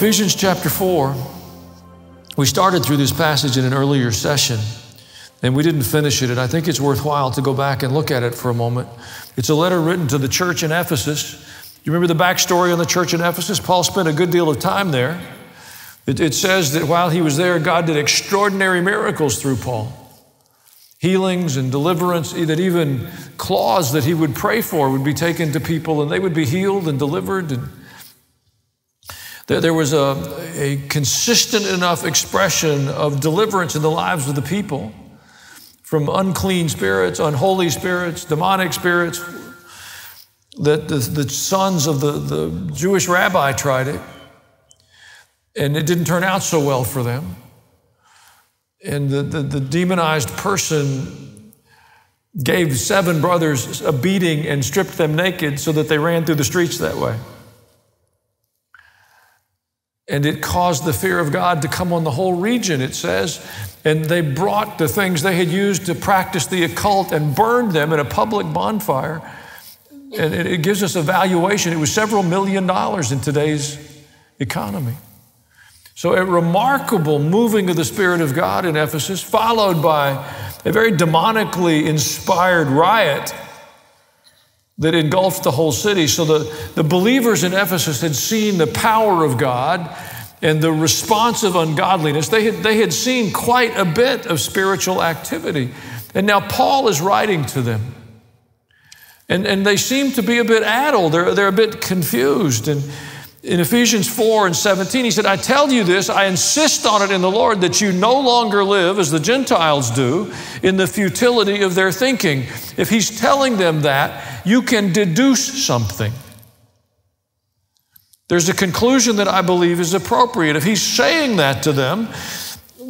Ephesians chapter 4, we started through this passage in an earlier session and we didn't finish it, and I think it's worthwhile to go back and look at it for a moment. It's a letter written to the church in Ephesus. You remember the backstory on the church in Ephesus? Paul spent a good deal of time there. It, it says that while he was there, God did extraordinary miracles through Paul healings and deliverance, that even claws that he would pray for would be taken to people and they would be healed and delivered. And there, there was a, a consistent enough expression of deliverance in the lives of the people from unclean spirits, unholy spirits, demonic spirits, that the, the sons of the, the Jewish rabbi tried it, and it didn't turn out so well for them. And the, the, the demonized person gave seven brothers a beating and stripped them naked so that they ran through the streets that way. And it caused the fear of God to come on the whole region, it says. And they brought the things they had used to practice the occult and burned them in a public bonfire. And it gives us a valuation. It was several million dollars in today's economy. So, a remarkable moving of the Spirit of God in Ephesus, followed by a very demonically inspired riot that engulfed the whole city. So the, the believers in Ephesus had seen the power of God and the response of ungodliness. They had, they had seen quite a bit of spiritual activity. And now Paul is writing to them. And, and they seem to be a bit addled, they're, they're a bit confused. And in Ephesians 4 and 17, he said, I tell you this, I insist on it in the Lord that you no longer live as the Gentiles do in the futility of their thinking. If he's telling them that, you can deduce something. There's a conclusion that I believe is appropriate. If he's saying that to them,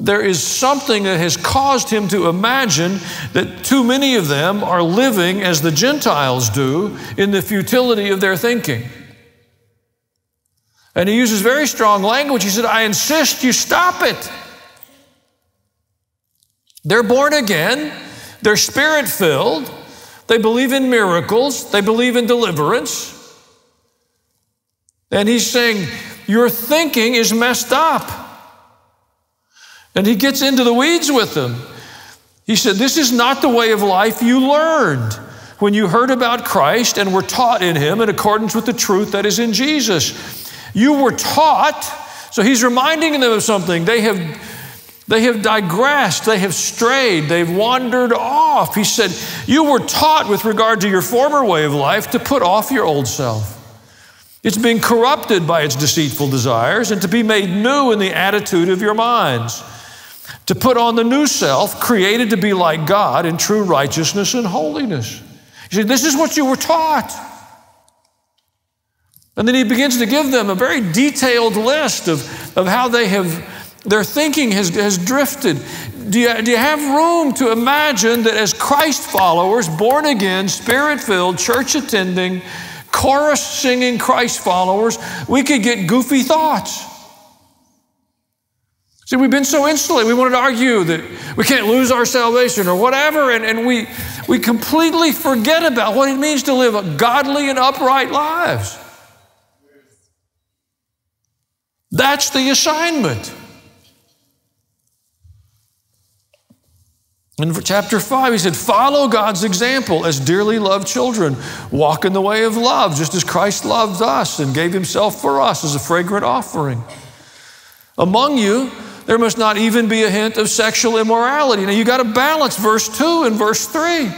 there is something that has caused him to imagine that too many of them are living as the Gentiles do in the futility of their thinking. And he uses very strong language. He said, I insist you stop it. They're born again, they're spirit filled, they believe in miracles, they believe in deliverance. And he's saying, Your thinking is messed up. And he gets into the weeds with them. He said, This is not the way of life you learned when you heard about Christ and were taught in him in accordance with the truth that is in Jesus. You were taught, so he's reminding them of something. They have they have digressed, they have strayed, they've wandered off. He said, You were taught with regard to your former way of life to put off your old self. It's being corrupted by its deceitful desires and to be made new in the attitude of your minds. To put on the new self, created to be like God in true righteousness and holiness. He said, This is what you were taught. And then he begins to give them a very detailed list of, of how they have, their thinking has, has drifted. Do you, do you have room to imagine that as Christ followers, born again, spirit filled, church attending, chorus singing Christ followers, we could get goofy thoughts? See, we've been so insulated. We wanted to argue that we can't lose our salvation or whatever, and, and we, we completely forget about what it means to live a godly and upright lives. That's the assignment. In chapter 5, he said, Follow God's example as dearly loved children. Walk in the way of love, just as Christ loved us and gave himself for us as a fragrant offering. Among you, there must not even be a hint of sexual immorality. Now, you got to balance verse 2 and verse 3.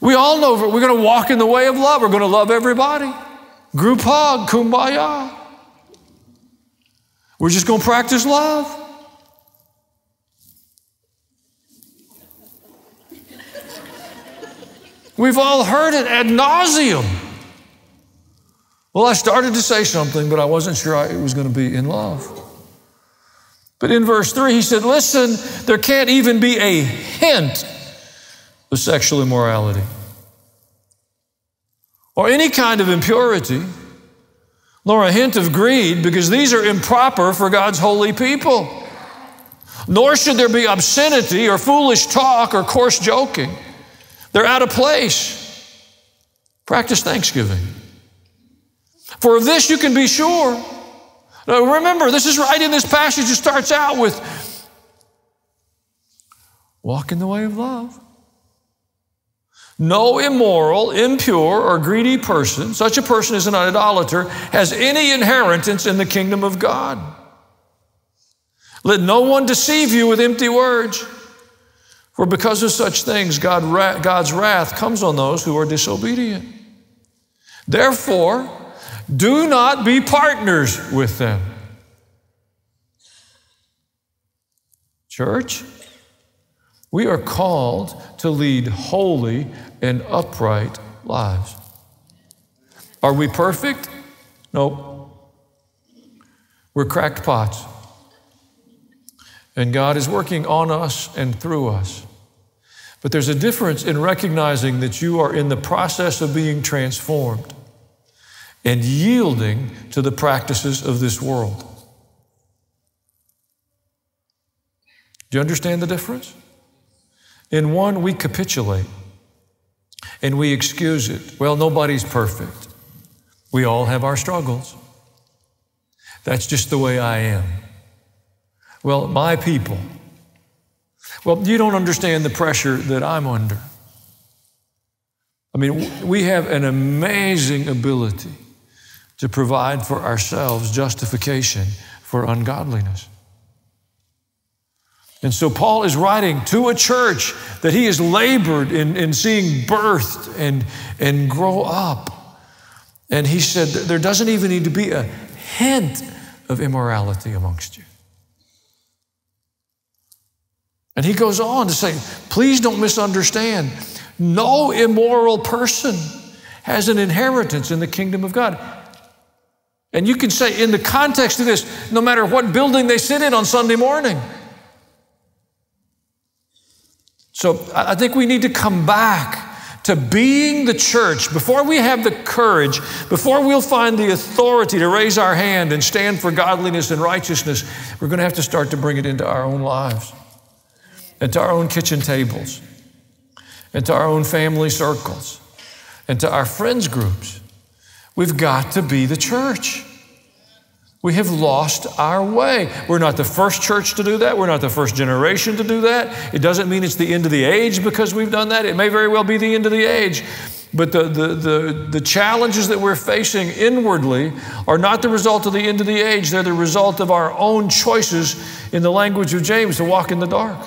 We all know we're going to walk in the way of love. We're going to love everybody. Group hug, kumbaya. We're just going to practice love. We've all heard it ad nauseum. Well, I started to say something, but I wasn't sure it was going to be in love. But in verse 3, he said, Listen, there can't even be a hint of sexual immorality or any kind of impurity nor a hint of greed, because these are improper for God's holy people. Nor should there be obscenity or foolish talk or coarse joking. They're out of place. Practice thanksgiving. For of this you can be sure Now, remember, this is right in this passage. It starts out with walk in the way of love. No immoral, impure, or greedy person, such a person as an idolater, has any inheritance in the kingdom of God. Let no one deceive you with empty words. For because of such things, God, God's wrath comes on those who are disobedient. Therefore, do not be partners with them. Church, we are called to lead holy and upright lives. Are we perfect? Nope. We're cracked pots. And God is working on us and through us. But there's a difference in recognizing that you are in the process of being transformed and yielding to the practices of this world. Do you understand the difference? In one, we capitulate and we excuse it. Well, nobody's perfect. We all have our struggles. That's just the way I am. Well, my people. Well, you don't understand the pressure that I'm under. I mean, we have an amazing ability to provide for ourselves justification for ungodliness. And so Paul is writing to a church that he has labored in, in seeing birthed and, and grow up. And he said there doesn't even need to be a hint of immorality amongst you. And he goes on to say, please don't misunderstand. No immoral person has an inheritance in the kingdom of God. And you can say, in the context of this, no matter what building they sit in on Sunday morning. So I think we need to come back to being the church before we have the courage, before we'll find the authority to raise our hand and stand for godliness and righteousness. We're going to have to start to bring it into our own lives and to our own kitchen tables and to our own family circles and to our friends groups. We've got to be the church. We have lost our way. We're not the first church to do that. We're not the first generation to do that. It doesn't mean it's the end of the age because we've done that. It may very well be the end of the age. But the, the, the, the challenges that we're facing inwardly are not the result of the end of the age. They're the result of our own choices, in the language of James, to walk in the dark.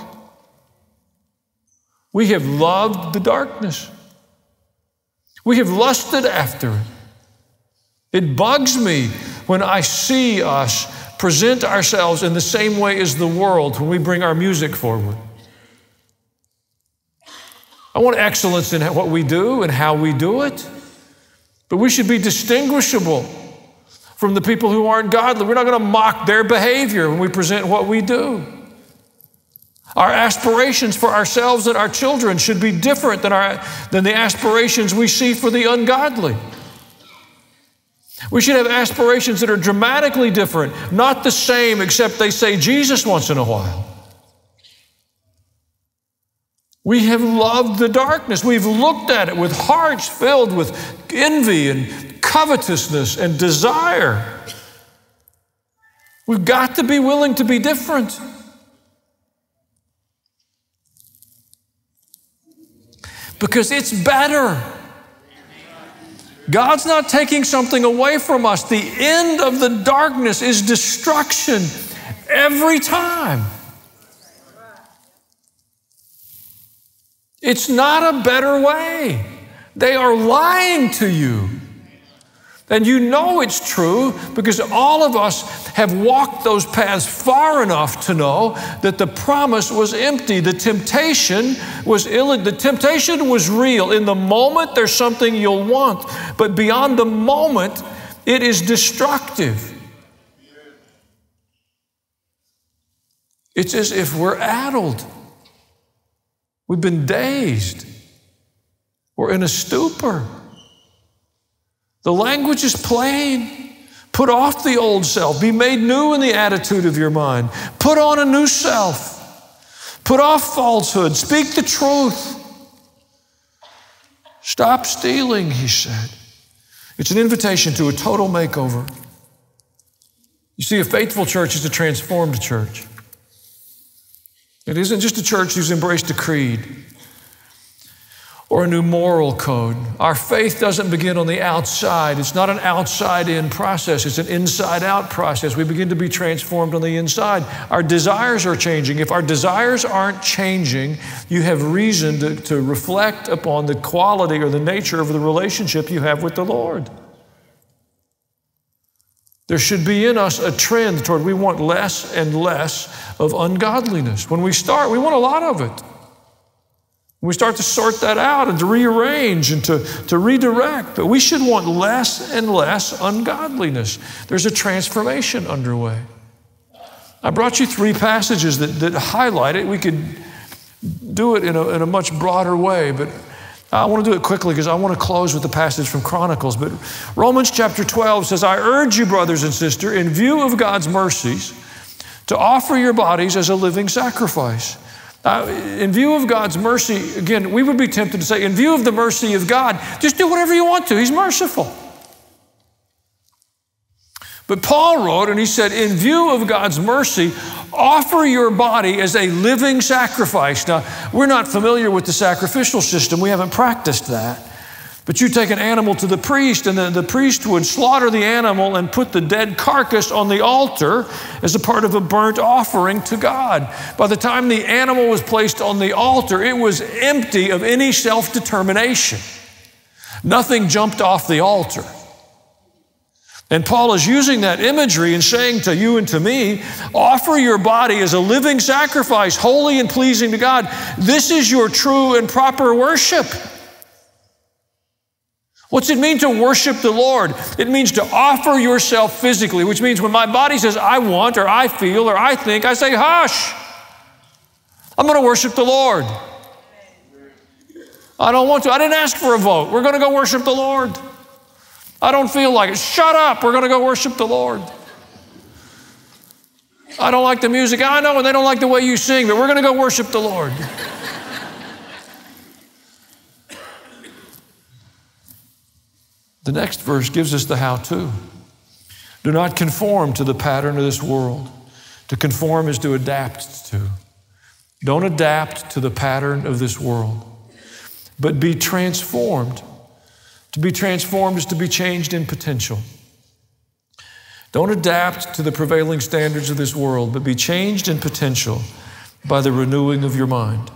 We have loved the darkness, we have lusted after it. It bugs me when I see us present ourselves in the same way as the world when we bring our music forward. I want excellence in what we do and how we do it, but we should be distinguishable from the people who aren't godly. We're not going to mock their behavior when we present what we do. Our aspirations for ourselves and our children should be different than, our, than the aspirations we see for the ungodly. We should have aspirations that are dramatically different, not the same, except they say Jesus once in a while. We have loved the darkness. We've looked at it with hearts filled with envy and covetousness and desire. We've got to be willing to be different. Because it's better. God's not taking something away from us. The end of the darkness is destruction every time. It's not a better way. They are lying to you. And you know it's true because all of us have walked those paths far enough to know that the promise was empty. The temptation was ill. The temptation was real. In the moment, there's something you'll want, but beyond the moment, it is destructive. It's as if we're addled. We've been dazed. We're in a stupor. The language is plain. Put off the old self. Be made new in the attitude of your mind. Put on a new self. Put off falsehood. Speak the truth. Stop stealing, he said. It's an invitation to a total makeover. You see, a faithful church is a transformed church. It isn't just a church who's embraced a creed or a new moral code. Our faith doesn't begin on the outside. It's not an outside in process, it's an inside out process. We begin to be transformed on the inside. Our desires are changing. If our desires aren't changing, you have reason to, to reflect upon the quality or the nature of the relationship you have with the Lord. There should be in us a trend toward we want less and less of ungodliness. When we start, we want a lot of it. We start to sort that out and to rearrange and to, to redirect, but we should want less and less ungodliness. There's a transformation underway. I brought you three passages that, that highlight it. We could do it in a, in a much broader way, but I want to do it quickly because I want to close with the passage from Chronicles. But Romans chapter 12 says, I urge you, brothers and sisters, in view of God's mercies, to offer your bodies as a living sacrifice. Uh, in view of God's mercy, again, we would be tempted to say, in view of the mercy of God, just do whatever you want to. He's merciful. But Paul wrote, and he said, in view of God's mercy, offer your body as a living sacrifice. Now, we're not familiar with the sacrificial system, we haven't practiced that. But you take an animal to the priest, and the, the priest would slaughter the animal and put the dead carcass on the altar as a part of a burnt offering to God. By the time the animal was placed on the altar, it was empty of any self determination. Nothing jumped off the altar. And Paul is using that imagery and saying to you and to me, offer your body as a living sacrifice, holy and pleasing to God. This is your true and proper worship. What's it mean to worship the Lord? It means to offer yourself physically, which means when my body says, I want, or I feel, or I think, I say, hush. I'm going to worship the Lord. I don't want to. I didn't ask for a vote. We're going to go worship the Lord. I don't feel like it. Shut up. We're going to go worship the Lord. I don't like the music. I know, and they don't like the way you sing, but we're going to go worship the Lord. The next verse gives us the how to. Do not conform to the pattern of this world. To conform is to adapt to. Don't adapt to the pattern of this world, but be transformed to be transformed is to be changed in potential. Don't adapt to the prevailing standards of this world, but be changed in potential by the renewing of your mind.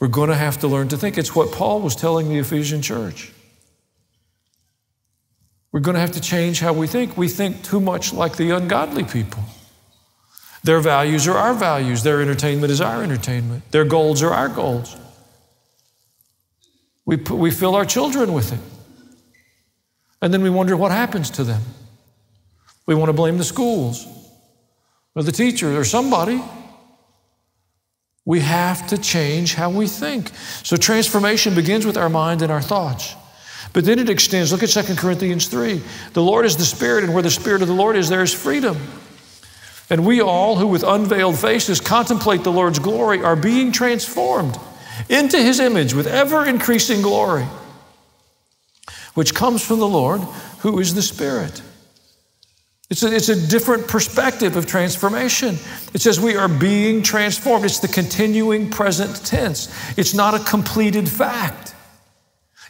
We're going to have to learn to think. It's what Paul was telling the Ephesian church. We're going to have to change how we think. We think too much like the ungodly people. Their values are our values, their entertainment is our entertainment, their goals are our goals. We, put, we fill our children with it. And then we wonder what happens to them. We want to blame the schools or the teacher or somebody. We have to change how we think. So transformation begins with our mind and our thoughts. But then it extends. Look at 2 Corinthians 3. The Lord is the Spirit, and where the Spirit of the Lord is, there is freedom. And we all, who with unveiled faces contemplate the Lord's glory, are being transformed into his image with ever increasing glory, which comes from the Lord, who is the Spirit. It's a, it's a different perspective of transformation. It says we are being transformed. It's the continuing present tense, it's not a completed fact.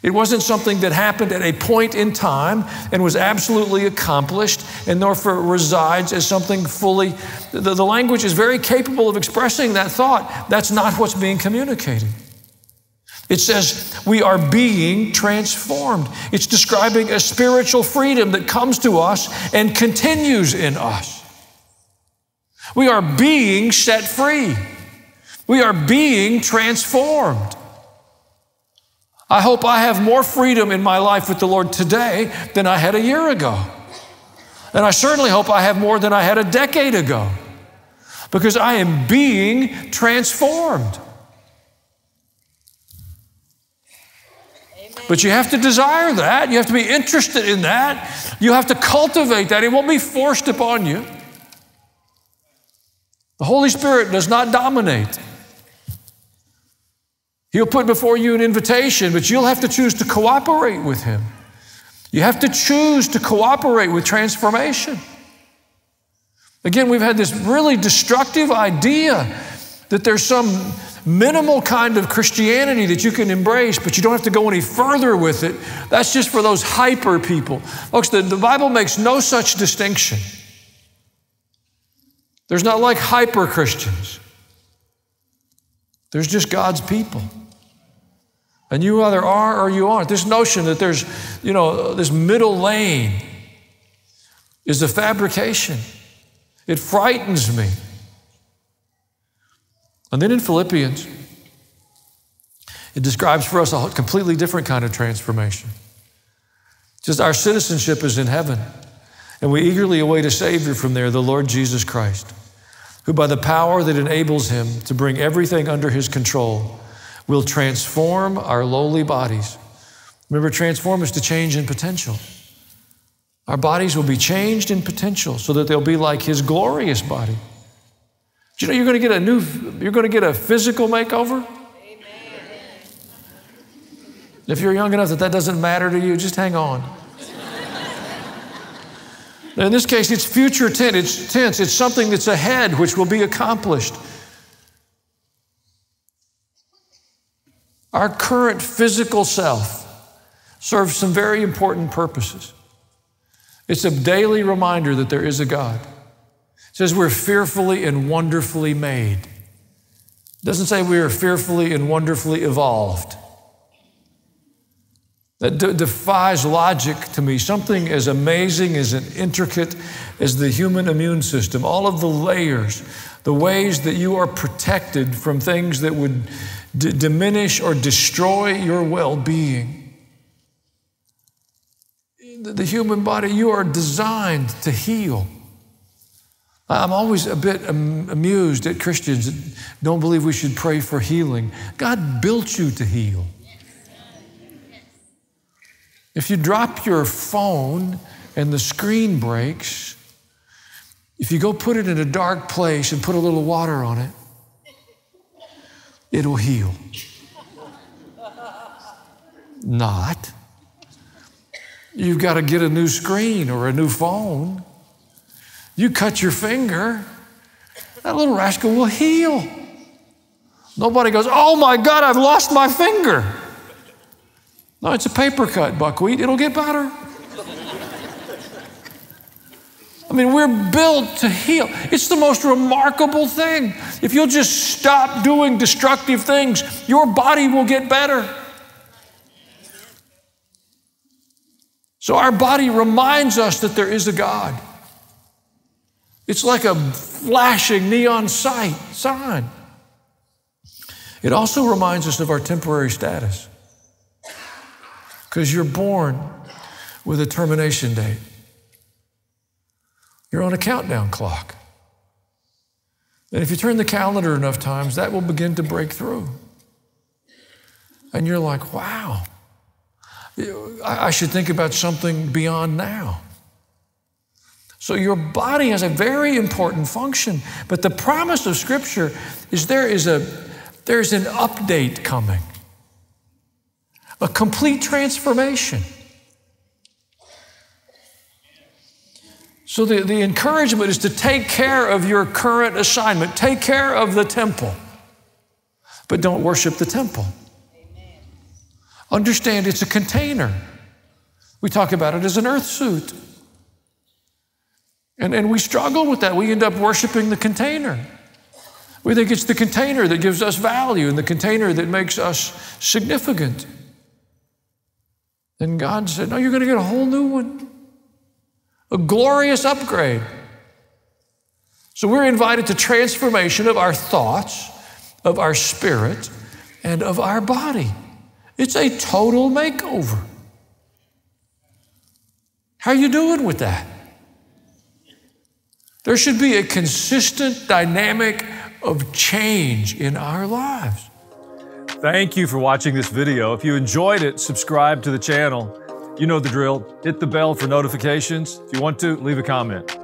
It wasn't something that happened at a point in time and was absolutely accomplished and therefore resides as something fully. The, the language is very capable of expressing that thought. That's not what's being communicated. It says we are being transformed. It's describing a spiritual freedom that comes to us and continues in us. We are being set free. We are being transformed. I hope I have more freedom in my life with the Lord today than I had a year ago. And I certainly hope I have more than I had a decade ago because I am being transformed. But you have to desire that. You have to be interested in that. You have to cultivate that. It won't be forced upon you. The Holy Spirit does not dominate. He'll put before you an invitation, but you'll have to choose to cooperate with Him. You have to choose to cooperate with transformation. Again, we've had this really destructive idea that there's some minimal kind of Christianity that you can embrace, but you don't have to go any further with it. That's just for those hyper people. Folks, the, the Bible makes no such distinction. There's not like hyper Christians, there's just God's people. And you either are or you aren't. This notion that there's, you know, this middle lane is a fabrication. It frightens me. And then in Philippians, it describes for us a completely different kind of transformation. Just our citizenship is in heaven, and we eagerly await a Savior from there, the Lord Jesus Christ, who by the power that enables him to bring everything under his control will transform our lowly bodies. Remember, transform is to change in potential. Our bodies will be changed in potential so that they'll be like his glorious body. Do you know you're going to get a new, you're going to get a physical makeover? Amen. If you're young enough that that doesn't matter to you, just hang on. in this case, it's future tense. It's tense. It's something that's ahead, which will be accomplished. Our current physical self serves some very important purposes. It's a daily reminder that there is a God. It says we're fearfully and wonderfully made. It doesn't say we are fearfully and wonderfully evolved. That de- defies logic to me. Something as amazing, as intricate as the human immune system, all of the layers, the ways that you are protected from things that would d- diminish or destroy your well being. The human body, you are designed to heal. I'm always a bit amused at Christians that don't believe we should pray for healing. God built you to heal. If you drop your phone and the screen breaks, if you go put it in a dark place and put a little water on it, it'll heal. Not. You've got to get a new screen or a new phone. You cut your finger, that little rascal will heal. Nobody goes, Oh my God, I've lost my finger. No, it's a paper cut, buckwheat. It'll get better. I mean, we're built to heal. It's the most remarkable thing. If you'll just stop doing destructive things, your body will get better. So, our body reminds us that there is a God. It's like a flashing neon sight, sign. It also reminds us of our temporary status because you're born with a termination date. You're on a countdown clock. And if you turn the calendar enough times, that will begin to break through. And you're like, wow, I should think about something beyond now. So your body has a very important function. But the promise of Scripture is there is a there's an update coming. A complete transformation. So the, the encouragement is to take care of your current assignment, take care of the temple, but don't worship the temple. Amen. Understand it's a container. We talk about it as an earth suit. And, and we struggle with that. We end up worshiping the container. We think it's the container that gives us value and the container that makes us significant. And God said, No, you're going to get a whole new one, a glorious upgrade. So we're invited to transformation of our thoughts, of our spirit, and of our body. It's a total makeover. How are you doing with that? There should be a consistent dynamic of change in our lives. Thank you for watching this video. If you enjoyed it, subscribe to the channel. You know the drill. Hit the bell for notifications. If you want to, leave a comment.